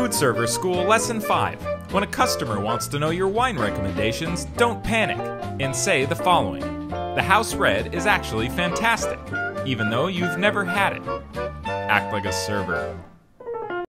Food Server School Lesson 5. When a customer wants to know your wine recommendations, don't panic and say the following The House Red is actually fantastic, even though you've never had it. Act like a server.